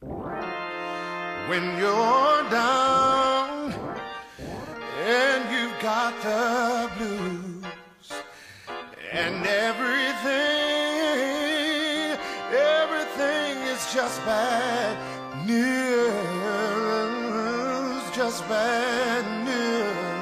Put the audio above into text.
When you're down and you've got the blues and everything, everything is just bad news, just bad news.